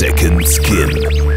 Second Skin.